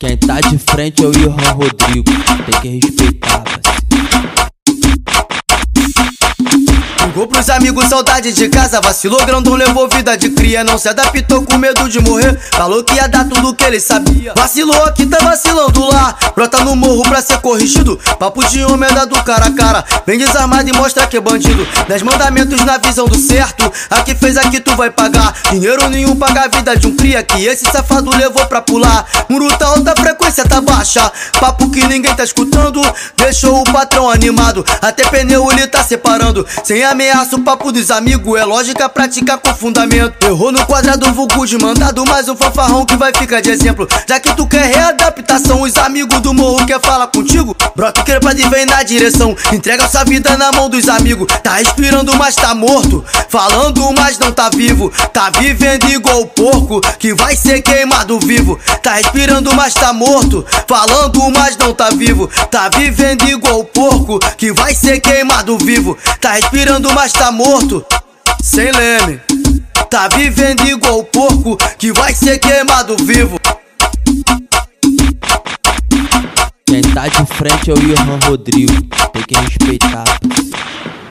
Quem tá de frente é o Johan Rodrigo, tem que respeitar, Ligou pros amigos, saudade de casa. Vacilou, grandão, levou vida de cria. Não se adaptou com medo de morrer. Falou que ia dar tudo que ele sabia. Vacilou aqui, tá vacilando lá. Brota no morro pra ser corrigido. Papo de homem é do cara a cara. Vem desarmado e mostra que é bandido. Dez mandamentos na visão do certo. Aqui fez, aqui tu vai pagar. Dinheiro nenhum paga a vida de um cria. Que esse safado levou pra pular. Muro tá alta, frequência tá Papo que ninguém tá escutando. Deixou o patrão animado. Até pneu ele tá separando. Sem ameaça o papo dos amigos, é lógica prática com fundamento. Errou no quadrado, vulgo de mandado, mais um fanfarrão que vai ficar de exemplo. Já que tu quer readaptação, os amigos do morro quer falar contigo. Brota que pra vem na direção, entrega sua vida na mão dos amigos. Tá respirando, mas tá morto. Falando, mas não tá vivo. Tá vivendo igual o porco, que vai ser queimado vivo. Tá respirando, mas tá morto. Falando, mas não tá vivo. Tá vivendo igual o porco, que vai ser queimado vivo. Tá respirando, mas tá morto, sem leme. Tá vivendo igual o porco que vai ser queimado vivo. Quem tá de frente é o Johan Rodrigo, tem que respeitar.